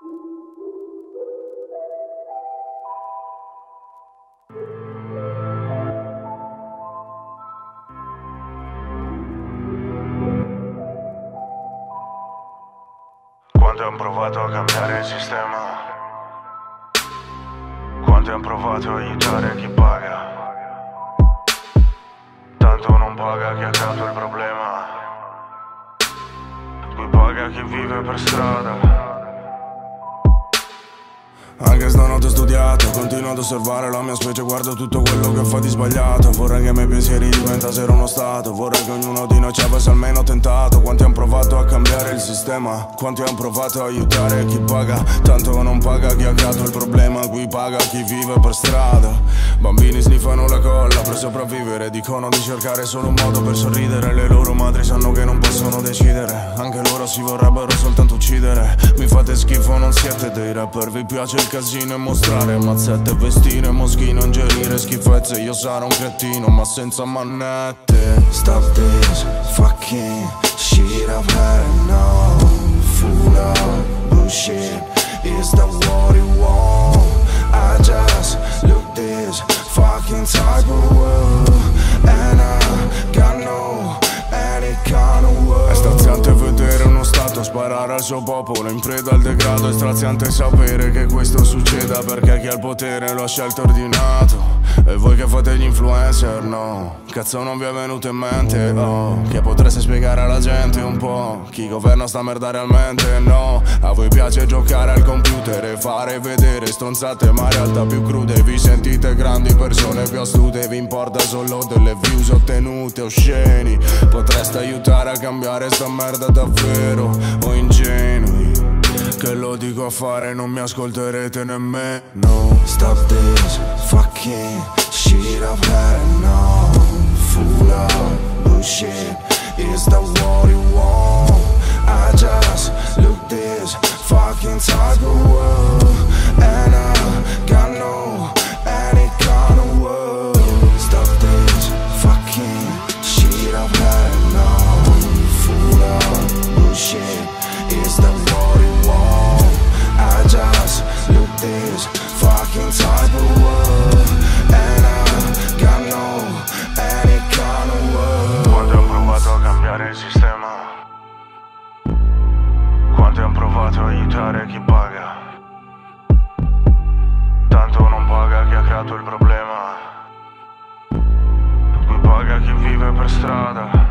Quanto hanno provato a cambiare il sistema Quanto hanno provato a aiutare chi paga Tanto non paga chi ha creato il problema Qui paga chi vive per strada anche stanotte ho studiato, continuo ad osservare la mia specie Guardo tutto quello che fa di sbagliato. Vorrei che i miei pensieri diventassero uno stato. Vorrei che ognuno di noi ci avesse almeno tentato. Quanti hanno provato a cambiare il sistema? Quanti hanno provato a aiutare chi paga? Tanto non paga chi ha creato il problema Qui paga chi vive per strada. Bambini sniffano la colla per sopravvivere. Dicono di cercare solo un modo per sorridere. Le loro madri sanno che non possono decidere. Anche loro si vorrebbero soltanto uccidere. Mi fate schifo, non siete dei rapper. Vi piace il casino e mostrare mazzette Vestire moschino, ingerire schifezze. Io sarò un cretino ma senza manette Stop this fucking shit I've had enough. Fool up bullshit. Is that what suo popolo in preda al degrado È straziante sapere che questo succeda perché chi ha il potere lo ha scelto ordinato E voi che fate gli influencer, no. Cazzo non vi è venuto in mente, oh. Che potreste spiegare alla gente un po' Chi governa sta merda realmente, no. A voi piace giocare al computer e fare vedere stronzate ma realtà più crude. Vi sentite grandi persone più astute. Vi importa solo delle views ottenute osceni. Potreste aiutare a cambiare sta merda davvero O ingenui. Che lo dico a fare non mi ascolterete nemmeno. Stop this fucking shit I've had enough. Fool up bullshit. Is that what you want? I just look this fucking of world. And I got no any kind of world. Stop this fucking shit I've had enough. Fool up bullshit. Is that what you want? I just look this fucking type A aiutare chi paga. Tanto non paga chi ha creato il problema. Qui paga chi vive per strada